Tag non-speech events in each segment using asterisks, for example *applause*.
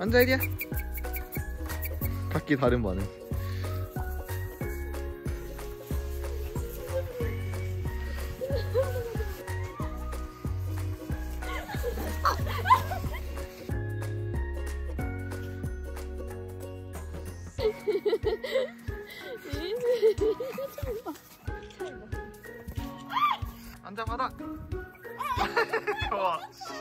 앉아 이리야 각기 다른 반응. *laughs* 앉아 바닥 *laughs* 와 씨.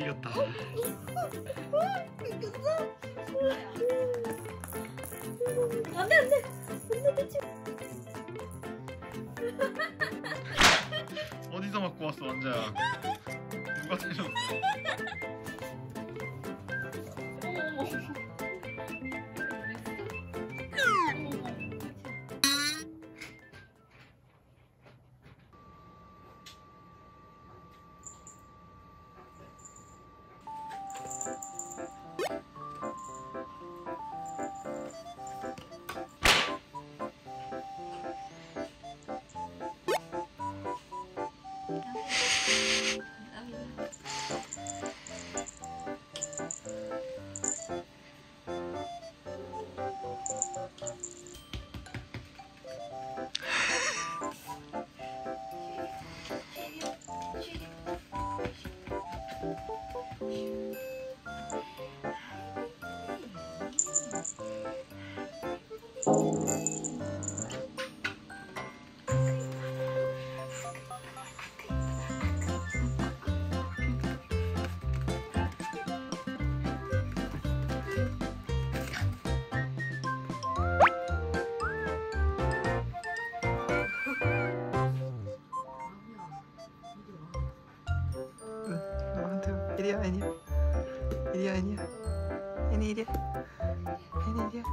이겼다. 안돼 안돼. 안돼 미치. 어디서 맞고 왔어 완자야? 누가 때렸어 Gidiyor iniyor. Gidiyor iniyor. İniyor gidiyor. İniyor gidiyor.